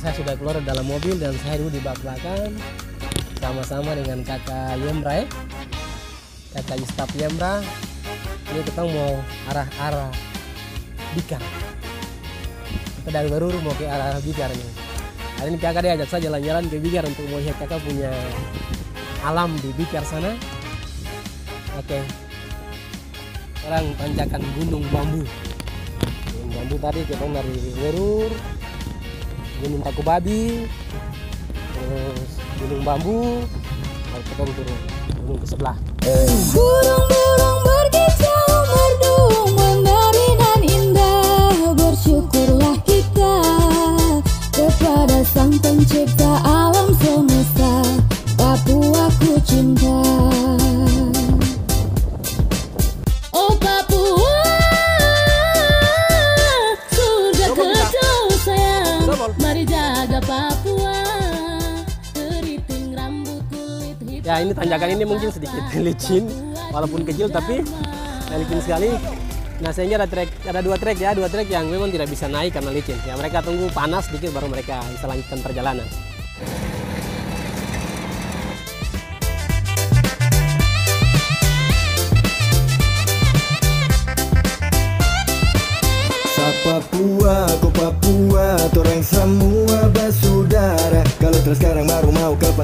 baru dalam mobil dan saya dulu di belakang sama-sama dengan kakak Yemra ya. Kakak Yustaf Yemra. Ini kita mau arah-arah Bikar. Kita dari baru mau ke arah Bikar nih hari ini kakak diajak saya jalan-jalan ke Bikar untuk melihat kakak punya alam di Bikar sana. Oke. Sekarang tanjakan Gunung Bambu. Gunung Bambu tadi kita dari Werur Gunung Takubabi terus Gunung Bambu lalu kita turun gunung ke sebelah. Burung-burung berkicau merdu menari ya ini tanjakan ini mungkin sedikit licin walaupun kecil tapi licin sekali. Nah sehingga ada trek ada dua trek ya dua trek yang memang tidak bisa naik karena licin. Ya mereka tunggu panas sedikit baru mereka bisa lanjutkan perjalanan. Papua, ko Papua Torang semua bersaudara. Kalau terus sekarang baru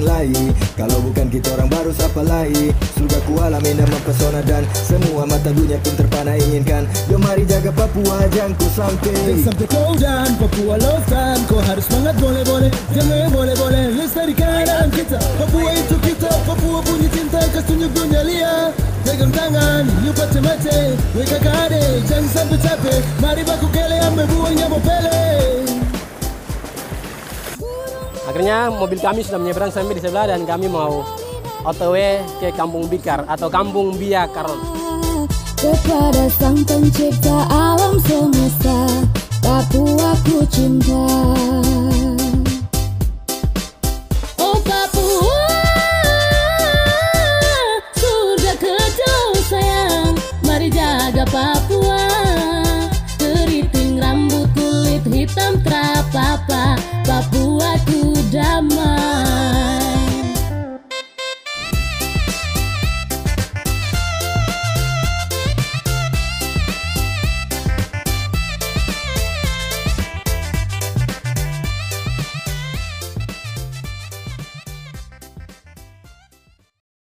lagi Kalau bukan kita orang baru siapa lagi Surga ku alami dan mempesona dan Semua mata dunia pun terpana inginkan. Yo mari jaga Papua jangan ku sampai. Sampai kau dan Papua lautan Kau harus semangat boleh-boleh. Jangan boleh-boleh Lestarikan alam kita. Papua itu kita Papua punya cinta Kau tunjuk dunia lihat Pegang tangan, yuk pace-mace Woi kakak adik, jangan sampai capek. Mari baku kele, akhirnya mobil kami sudah menyeberang sampai di sebelah dan kami mau otw ke Kampung Bikar atau Kampung Biakaron kepada sang pencipta alam semesta Papua ku cinta